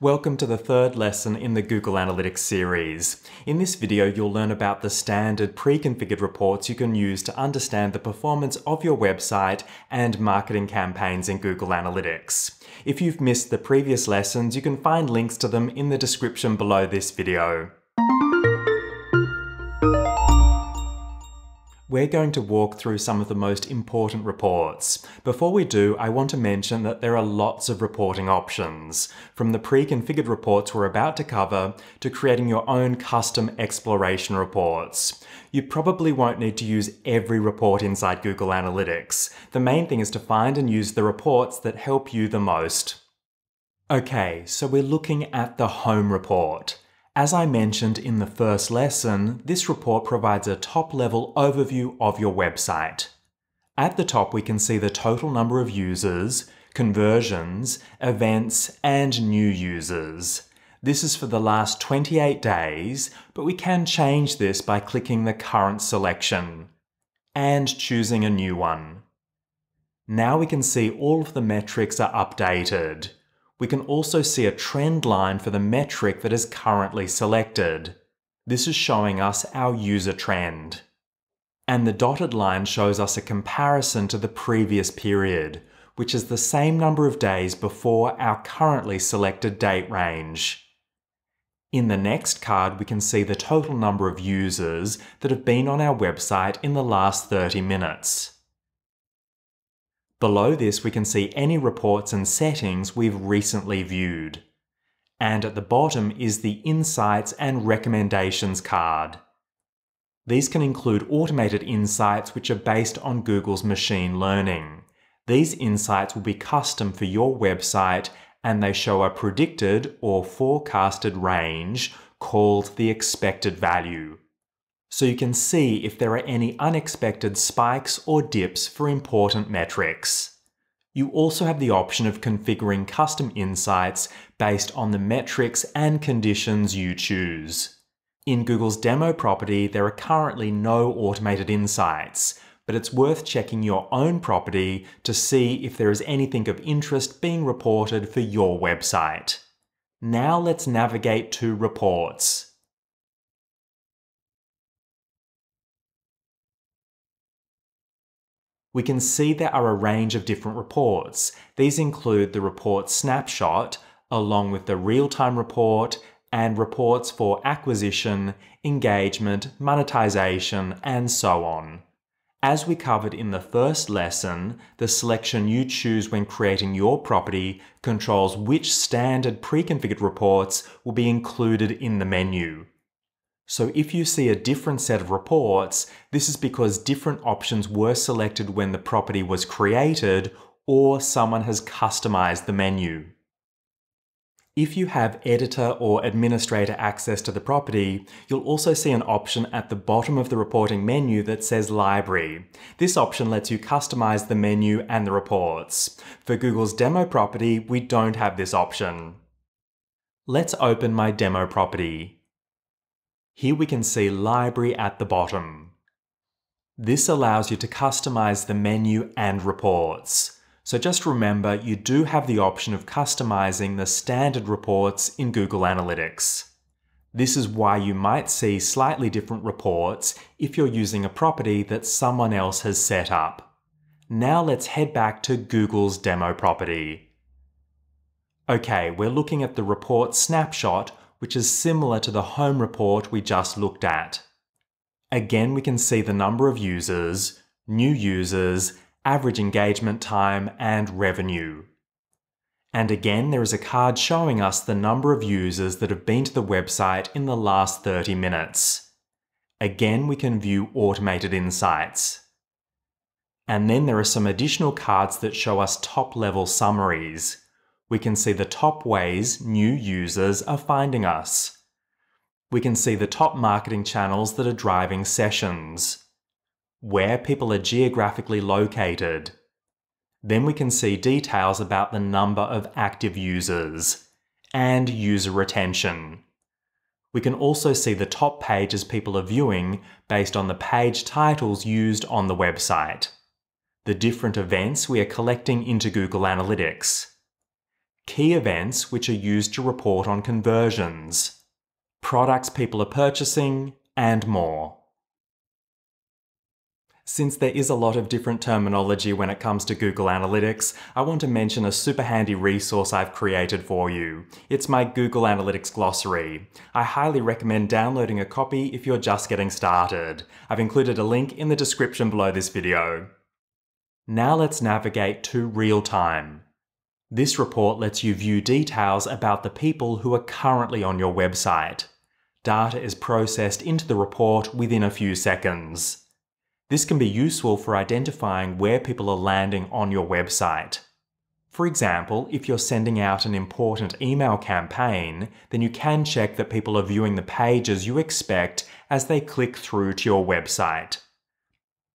Welcome to the third lesson in the Google Analytics series. In this video, you'll learn about the standard pre-configured reports you can use to understand the performance of your website and marketing campaigns in Google Analytics. If you've missed the previous lessons, you can find links to them in the description below this video. We're going to walk through some of the most important reports. Before we do, I want to mention that there are lots of reporting options, from the pre-configured reports we're about to cover to creating your own custom exploration reports. You probably won't need to use every report inside Google Analytics. The main thing is to find and use the reports that help you the most. Okay, so we're looking at the home report. As I mentioned in the first lesson, this report provides a top-level overview of your website. At the top, we can see the total number of users, conversions, events, and new users. This is for the last 28 days, but we can change this by clicking the current selection and choosing a new one. Now we can see all of the metrics are updated we can also see a trend line for the metric that is currently selected. This is showing us our user trend. And the dotted line shows us a comparison to the previous period, which is the same number of days before our currently selected date range. In the next card, we can see the total number of users that have been on our website in the last 30 minutes. Below this, we can see any reports and settings we've recently viewed. And at the bottom is the Insights and Recommendations card. These can include automated insights which are based on Google's machine learning. These insights will be custom for your website and they show a predicted or forecasted range called the expected value so you can see if there are any unexpected spikes or dips for important metrics. You also have the option of configuring custom insights based on the metrics and conditions you choose. In Google's demo property, there are currently no automated insights, but it's worth checking your own property to see if there is anything of interest being reported for your website. Now let's navigate to reports. We can see there are a range of different reports. These include the report snapshot, along with the real-time report, and reports for acquisition, engagement, monetization, and so on. As we covered in the first lesson, the selection you choose when creating your property controls which standard pre-configured reports will be included in the menu. So if you see a different set of reports, this is because different options were selected when the property was created or someone has customized the menu. If you have editor or administrator access to the property, you'll also see an option at the bottom of the reporting menu that says Library. This option lets you customize the menu and the reports. For Google's demo property, we don't have this option. Let's open my demo property. Here we can see Library at the bottom. This allows you to customize the menu and reports. So just remember, you do have the option of customizing the standard reports in Google Analytics. This is why you might see slightly different reports if you're using a property that someone else has set up. Now let's head back to Google's demo property. Okay, we're looking at the report snapshot which is similar to the home report we just looked at. Again, we can see the number of users, new users, average engagement time, and revenue. And again, there is a card showing us the number of users that have been to the website in the last 30 minutes. Again, we can view automated insights. And then there are some additional cards that show us top level summaries we can see the top ways new users are finding us. We can see the top marketing channels that are driving sessions, where people are geographically located. Then we can see details about the number of active users and user retention. We can also see the top pages people are viewing based on the page titles used on the website, the different events we are collecting into Google Analytics, key events which are used to report on conversions, products people are purchasing, and more. Since there is a lot of different terminology when it comes to Google Analytics, I want to mention a super handy resource I've created for you. It's my Google Analytics glossary. I highly recommend downloading a copy if you're just getting started. I've included a link in the description below this video. Now let's navigate to real time. This report lets you view details about the people who are currently on your website. Data is processed into the report within a few seconds. This can be useful for identifying where people are landing on your website. For example, if you're sending out an important email campaign, then you can check that people are viewing the pages you expect as they click through to your website.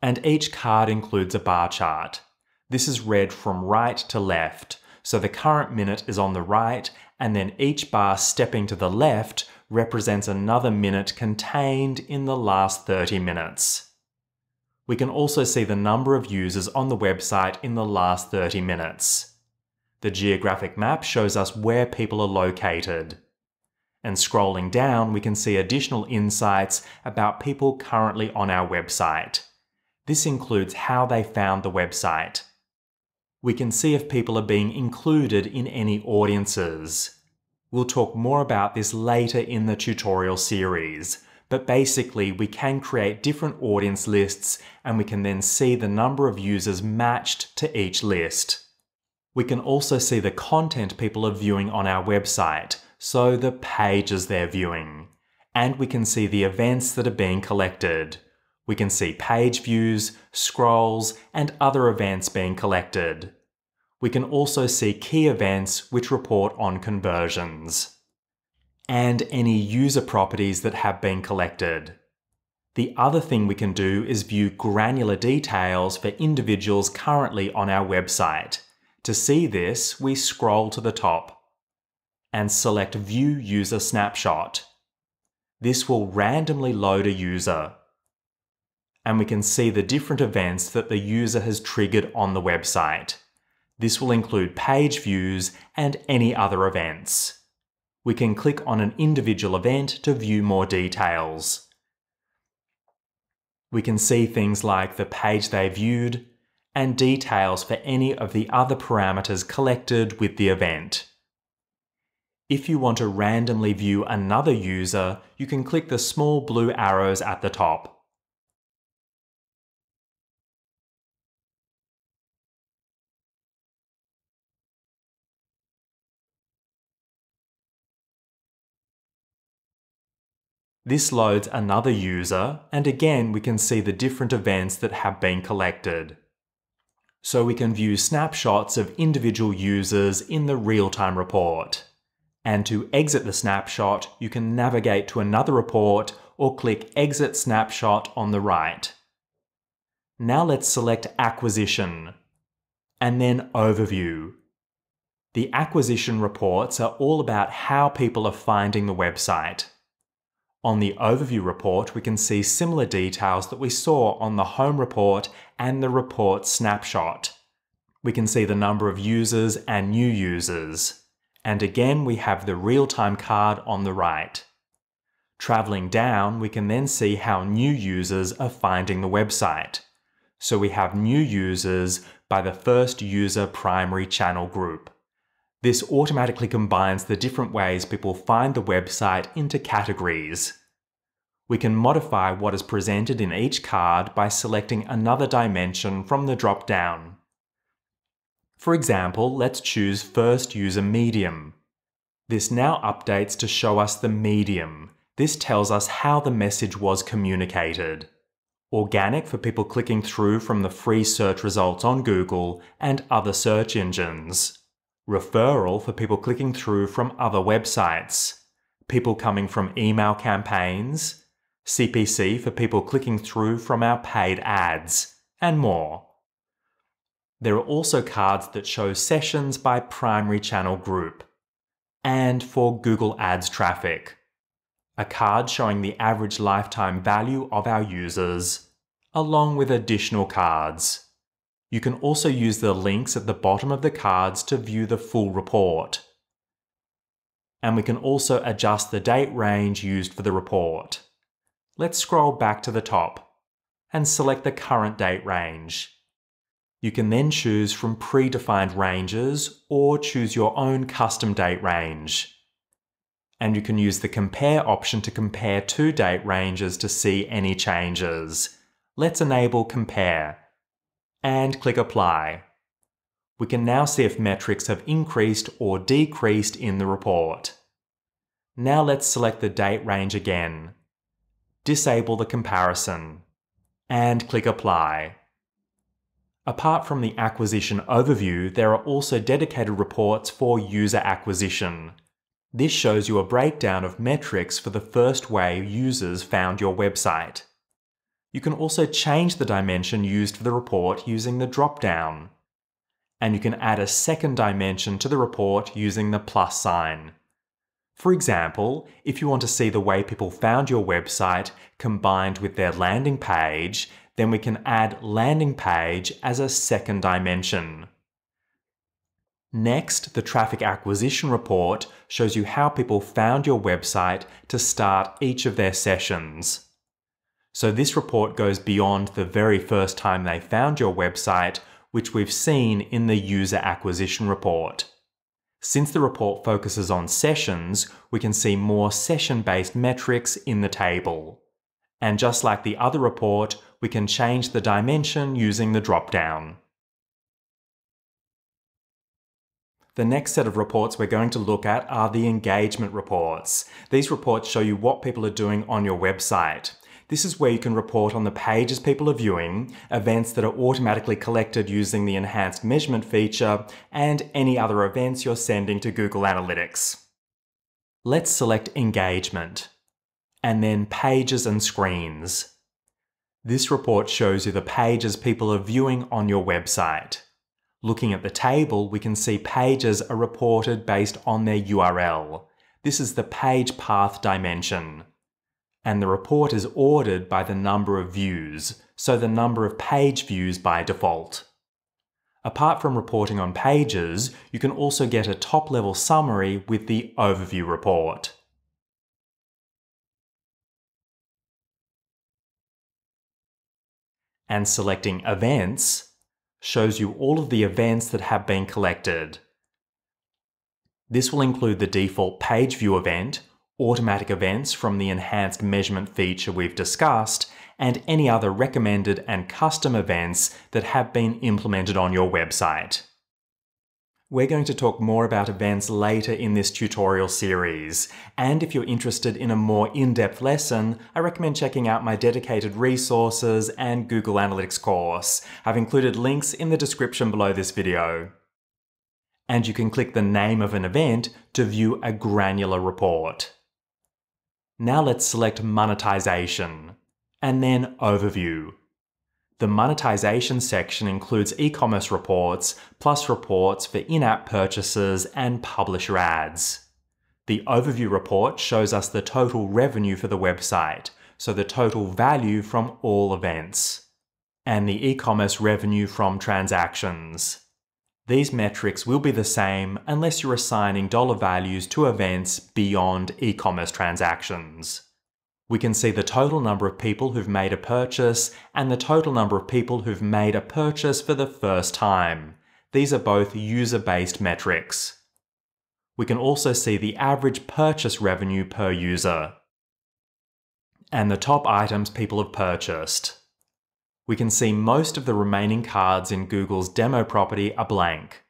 And each card includes a bar chart. This is read from right to left, so the current minute is on the right, and then each bar stepping to the left represents another minute contained in the last 30 minutes. We can also see the number of users on the website in the last 30 minutes. The geographic map shows us where people are located. And scrolling down, we can see additional insights about people currently on our website. This includes how they found the website. We can see if people are being included in any audiences. We'll talk more about this later in the tutorial series, but basically we can create different audience lists and we can then see the number of users matched to each list. We can also see the content people are viewing on our website, so the pages they're viewing. And we can see the events that are being collected. We can see page views, scrolls, and other events being collected. We can also see key events which report on conversions and any user properties that have been collected. The other thing we can do is view granular details for individuals currently on our website. To see this, we scroll to the top and select View User Snapshot. This will randomly load a user. And we can see the different events that the user has triggered on the website. This will include page views and any other events we can click on an individual event to view more details. We can see things like the page they viewed and details for any of the other parameters collected with the event. If you want to randomly view another user, you can click the small blue arrows at the top. This loads another user, and again we can see the different events that have been collected. So we can view snapshots of individual users in the real-time report. And to exit the snapshot, you can navigate to another report or click Exit Snapshot on the right. Now let's select Acquisition, and then Overview. The acquisition reports are all about how people are finding the website. On the overview report, we can see similar details that we saw on the home report and the report snapshot. We can see the number of users and new users. And again, we have the real-time card on the right. Traveling down, we can then see how new users are finding the website. So we have new users by the first user primary channel group. This automatically combines the different ways people find the website into categories. We can modify what is presented in each card by selecting another dimension from the drop-down. For example, let's choose First User Medium. This now updates to show us the medium. This tells us how the message was communicated. Organic for people clicking through from the free search results on Google and other search engines referral for people clicking through from other websites, people coming from email campaigns, CPC for people clicking through from our paid ads, and more. There are also cards that show sessions by primary channel group, and for Google Ads traffic. A card showing the average lifetime value of our users, along with additional cards. You can also use the links at the bottom of the cards to view the full report. And we can also adjust the date range used for the report. Let's scroll back to the top and select the current date range. You can then choose from predefined ranges or choose your own custom date range. And you can use the compare option to compare two date ranges to see any changes. Let's enable compare and click apply. We can now see if metrics have increased or decreased in the report. Now let's select the date range again. Disable the comparison and click apply. Apart from the acquisition overview, there are also dedicated reports for user acquisition. This shows you a breakdown of metrics for the first way users found your website. You can also change the dimension used for the report using the drop-down. And you can add a second dimension to the report using the plus sign. For example, if you want to see the way people found your website combined with their landing page, then we can add landing page as a second dimension. Next, the traffic acquisition report shows you how people found your website to start each of their sessions. So this report goes beyond the very first time they found your website, which we've seen in the user acquisition report. Since the report focuses on sessions, we can see more session-based metrics in the table. And just like the other report, we can change the dimension using the drop-down. The next set of reports we're going to look at are the engagement reports. These reports show you what people are doing on your website. This is where you can report on the pages people are viewing, events that are automatically collected using the enhanced measurement feature, and any other events you're sending to Google Analytics. Let's select engagement, and then pages and screens. This report shows you the pages people are viewing on your website. Looking at the table, we can see pages are reported based on their URL. This is the page path dimension and the report is ordered by the number of views, so the number of page views by default. Apart from reporting on pages, you can also get a top-level summary with the Overview report. And selecting Events shows you all of the events that have been collected. This will include the default page view event, automatic events from the enhanced measurement feature we've discussed, and any other recommended and custom events that have been implemented on your website. We're going to talk more about events later in this tutorial series, and if you're interested in a more in-depth lesson, I recommend checking out my dedicated resources and Google Analytics course. I've included links in the description below this video. And you can click the name of an event to view a granular report. Now let's select Monetization, and then Overview. The monetization section includes e-commerce reports, plus reports for in-app purchases and publisher ads. The overview report shows us the total revenue for the website, so the total value from all events, and the e-commerce revenue from transactions. These metrics will be the same unless you're assigning dollar values to events beyond e-commerce transactions. We can see the total number of people who've made a purchase and the total number of people who've made a purchase for the first time. These are both user-based metrics. We can also see the average purchase revenue per user and the top items people have purchased we can see most of the remaining cards in Google's demo property are blank.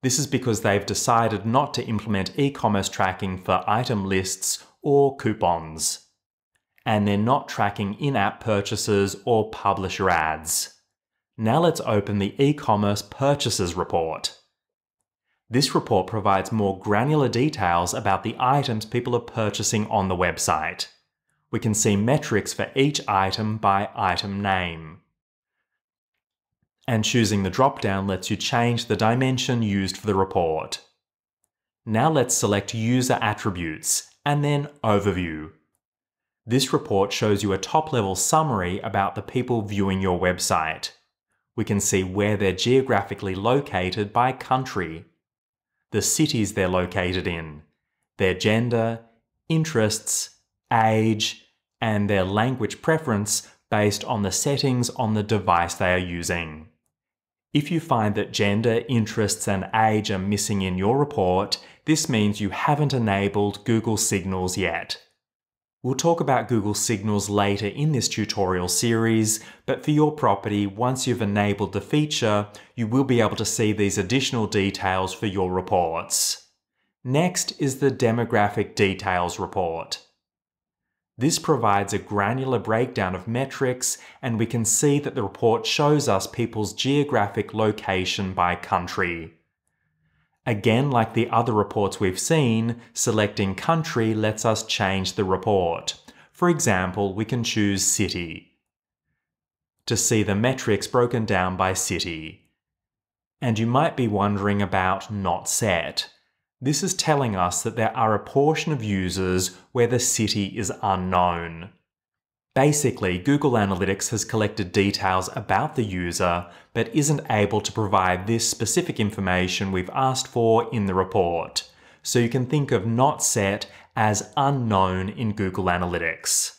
This is because they've decided not to implement e-commerce tracking for item lists or coupons. And they're not tracking in-app purchases or publisher ads. Now let's open the e-commerce purchases report. This report provides more granular details about the items people are purchasing on the website. We can see metrics for each item by item name and choosing the drop-down lets you change the dimension used for the report. Now let's select User Attributes, and then Overview. This report shows you a top-level summary about the people viewing your website. We can see where they're geographically located by country, the cities they're located in, their gender, interests, age, and their language preference based on the settings on the device they are using. If you find that gender, interests, and age are missing in your report, this means you haven't enabled Google Signals yet. We'll talk about Google Signals later in this tutorial series, but for your property, once you've enabled the feature, you will be able to see these additional details for your reports. Next is the Demographic Details report. This provides a granular breakdown of metrics, and we can see that the report shows us people's geographic location by country. Again, like the other reports we've seen, selecting country lets us change the report. For example, we can choose city to see the metrics broken down by city. And you might be wondering about not set. This is telling us that there are a portion of users where the city is unknown. Basically, Google Analytics has collected details about the user, but isn't able to provide this specific information we've asked for in the report. So you can think of not set as unknown in Google Analytics.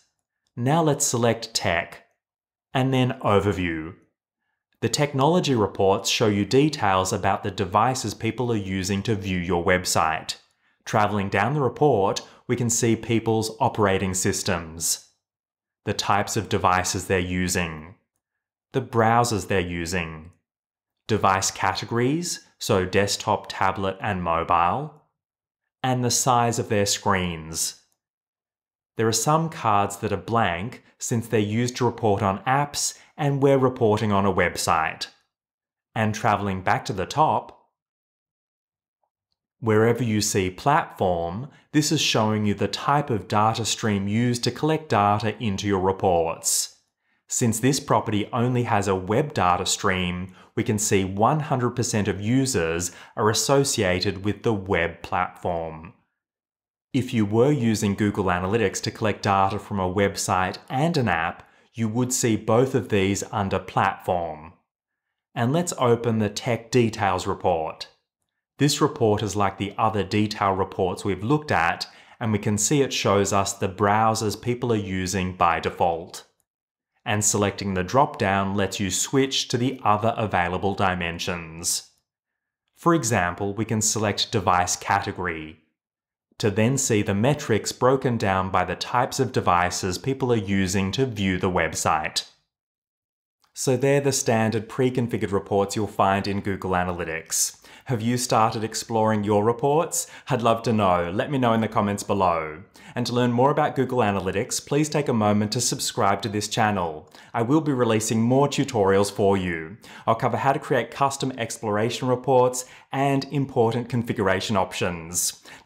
Now let's select Tech, and then Overview. The technology reports show you details about the devices people are using to view your website. Traveling down the report, we can see people's operating systems, the types of devices they're using, the browsers they're using, device categories, so desktop, tablet, and mobile, and the size of their screens. There are some cards that are blank since they're used to report on apps and we're reporting on a website. And traveling back to the top, wherever you see platform, this is showing you the type of data stream used to collect data into your reports. Since this property only has a web data stream, we can see 100% of users are associated with the web platform. If you were using Google Analytics to collect data from a website and an app, you would see both of these under Platform. And let's open the Tech Details report. This report is like the other detail reports we've looked at, and we can see it shows us the browsers people are using by default. And selecting the drop-down lets you switch to the other available dimensions. For example, we can select Device Category, to then see the metrics broken down by the types of devices people are using to view the website. So they're the standard pre-configured reports you'll find in Google Analytics. Have you started exploring your reports? I'd love to know. Let me know in the comments below. And to learn more about Google Analytics, please take a moment to subscribe to this channel. I will be releasing more tutorials for you. I'll cover how to create custom exploration reports and important configuration options.